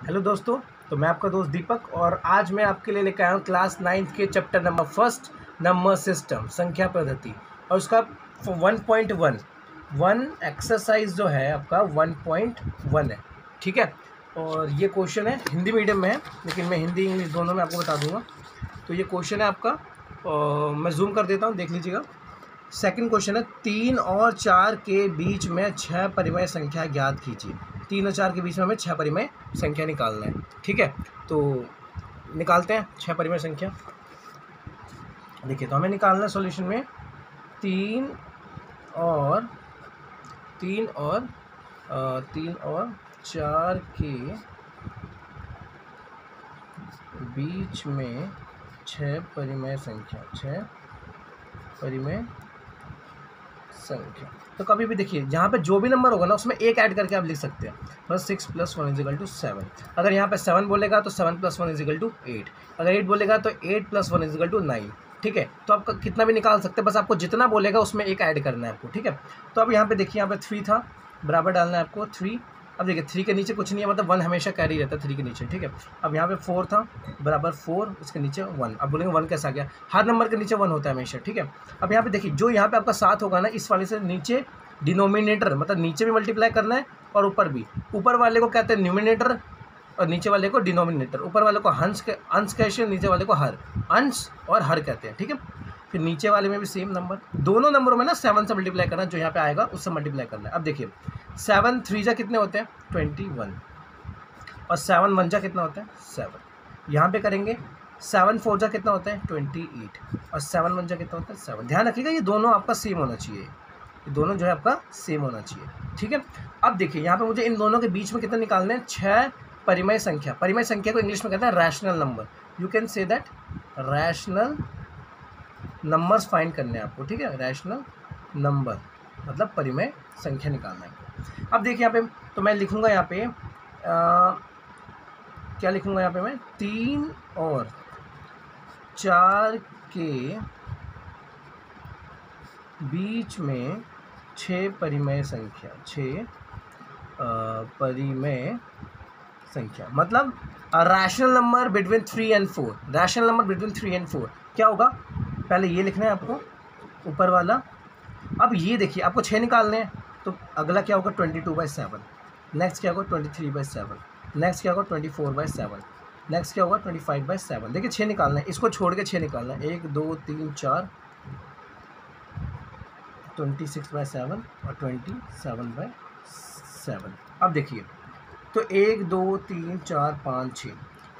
Hello दोस्तों तो मैं आपका दोस्त दीपक और आज मैं आपके लिए लेकर आया हूँ क्लास नाइन्थ के chapter number first, number system, संख्या पद्धति। और उसका one point one one exercise जो है आपका वन पॉइंट वन है, ठीक है? और ये क्वेश्चन है, हिंदी मीडियम में है, लेकिन मैं हिंदी, इंग्लिश दोनों में आपको बता दूँगा। तो ये क्वेश्चन है आपका और मैं जूम कर देता हूँ, देख लीजिएगा। सेकंड क्वेश्चन है, तीन और चार के बीच में छः परिमय संख्या ज्ञात कीजिए। तीन और चार के बीच में हमें छः परिमय संख्या निकालना है। ठीक है? तो निकालते हैं छः परिमय संख्या। देखिए तो हमें निकालना है सोल्यूशन में तीन और तीन और तीन और चार के बीच में छः परिमय संख्या छः परिमय संख्या तो कभी भी देखिए, जहाँ पे जो भी नंबर होगा ना, उसमें एक ऐड करके आप लिख सकते हैं। बस six plus one equal to seven अगर यहाँ पे सेवन बोलेगा तो seven plus one equal to eight अगर एट बोलेगा तो eight plus one equal to nine ठीक है? तो आप कितना भी निकाल सकते हैं, बस आपको जितना बोलेगा, उसमें एक ऐड करना है आपको। ठीक है? तो अब यहाँ पर देखिए, यहाँ पर थ्री था। बराबर डालना है आपको थ्री अब देखिए थ्री के नीचे कुछ नहीं है मतलब वन हमेशा कैरी रहता है थ्री के नीचे, ठीक है? अब यहाँ पे फोर था, बराबर फोर उसके नीचे वन अब बोलेंगे वन कैसा गया? हर नंबर के नीचे वन होता है हमेशा, ठीक है? अब यहाँ पे देखिए, जो यहाँ पे आपका सात होगा ना, इस वाले से नीचे डिनोमिनेटर मतलब नीचे भी मल्टीप्लाई करना है और ऊपर भी। ऊपर वाले को कहते हैं न्यूमिनेटर और नीचे वाले को डिनोमिनेटर ऊपर वाले को हंस के, अंश कैसे, नीचे वाले को हर। अंश और हर कहते हैं, ठीक है? फिर नीचे वाले में भी सेम नंबर दोनों नंबरों में ना सेवन से मल्टीप्लाई करना, जो यहाँ पे आएगा, उससे मल्टीप्लाई करना है। अब देखिए सेवन थ्री जा कितने होते हैं? ट्वेंटी वन और सेवन वन जा कितना होता है? सेवन यहाँ पे करेंगे सेवन फोर जा कितना होता है? ट्वेंटी एट और सेवन वन जा कितना होता है? सेवन ध्यान रखिएगा, ये दोनों आपका सेम होना चाहिए। ये दोनों जो है आपका सेम होना चाहिए। ठीक है? अब देखिए, यहाँ पे मुझे इन दोनों के बीच में कितना निकालना है? छः परिमय संख्या। परिमय संख्या को इंग्लिश में कहते हैं rational number you can say that rational numbers find करने हैं आपको ठीक है? रैशनल नंबर मतलब परिमय संख्या निकालना है। अब देखिए यहाँ पे तो मैं लिखूँगा यहाँ पे आ, क्या लिखूँगा यहाँ पे मैं? तीन और चार के बीच में छः परिमय संख्या छः परिमय संख्या मतलब rational number between three and four rational number between three and four क्या होगा? पहले ये लिखना है आपको, ऊपर वाला। अब ये देखिए, आपको छः निकालने हैं तो अगला क्या होगा? Twenty two by seven next क्या होगा? Twenty three by seven next क्या होगा? Twenty four by seven next क्या होगा? ट्वेंटी फाइव बाई सेवन देखिए छः निकालना है। इसको छोड़ के छः निकालना है। एक, दो, तीन, चार। ट्वेंटी सिक्स बाई सेवन और ट्वेंटी सेवन बाई सेवन अब देखिए तो एक, दो, तीन, चार, पाँच छः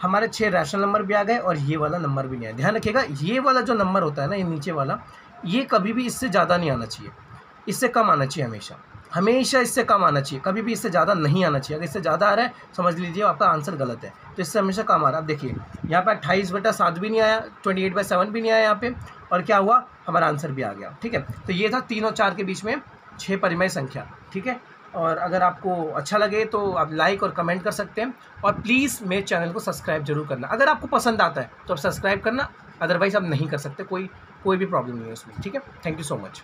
हमारे छः रैशनल नंबर भी आ गए और ये वाला नंबर भी नहीं आया। ध्यान रखिएगा, ये वाला जो नंबर होता है ना, ये नीचे वाला, ये कभी भी इससे ज़्यादा नहीं आना चाहिए। इससे कम आना चाहिए हमेशा। हमेशा इससे कम आना चाहिए। कभी भी इससे ज़्यादा नहीं आना चाहिए। अगर इससे ज़्यादा आ रहा है, समझ लीजिए, आपका आंसर गलत है। तो इससे हमेशा कम आ रहा है। अब देखिए, यहाँ पर अट्ठाईस बटा सात भी नहीं आया ट्वेंटी एट बाई सेवन भी नहीं आया यहाँ पे। और क्या हुआ? हमारा आंसर भी आ गया। ठीक है? तो ये था तीन और चार के बीच में छः परिमय संख्या। ठीक है? और अगर आपको अच्छा लगे तो आप लाइक और कमेंट कर सकते हैं। और प्लीज़ मेरे चैनल को सब्सक्राइब ज़रूर करना। अगर आपको पसंद आता है तो आप सब्सक्राइब करना। अदरवाइज़ आप नहीं कर सकते। कोई कोई भी प्रॉब्लम नहीं है उसमें। ठीक है? Thank you so much